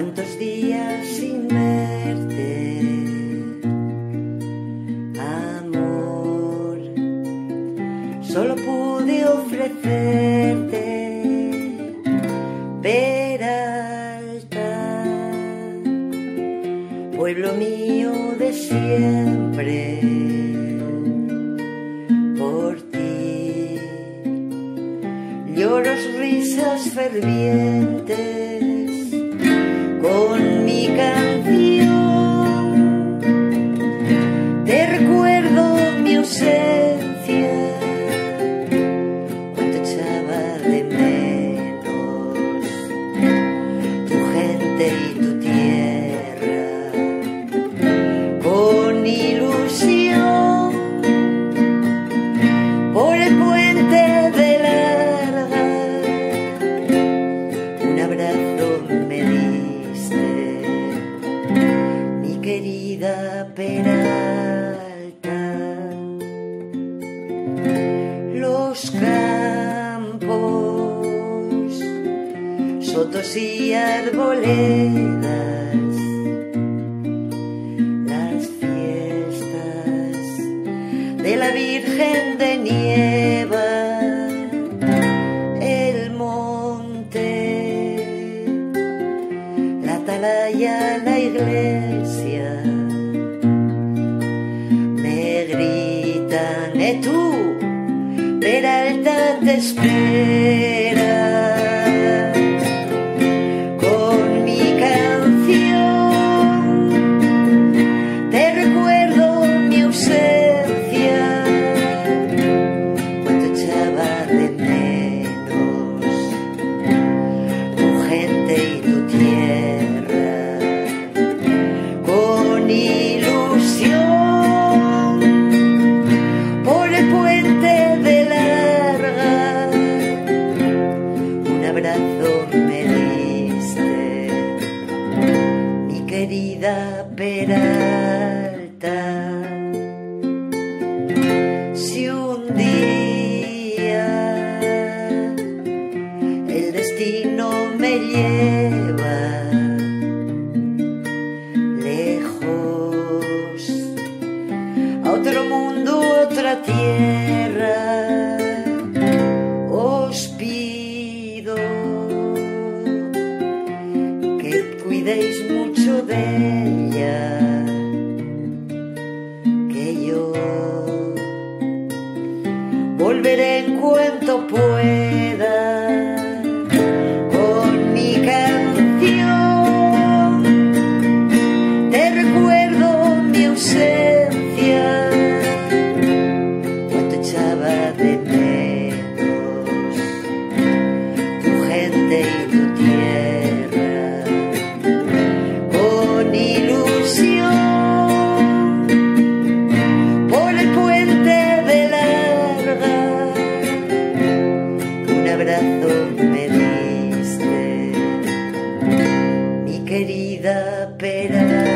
cuántos días sin verte, amor, solo pude ofrecerte Peralta, pueblo mío de siempre. Por ti lloros risas fervientes Peralta los campos sotos y arboledas. Las fiestas de la Virgen de Nieva, el monte, la atalaya, la iglesia, tu per altante spera. Peralta si un día el destino me lleva lejos a otro mundo, otra tierra cuento por querida pera.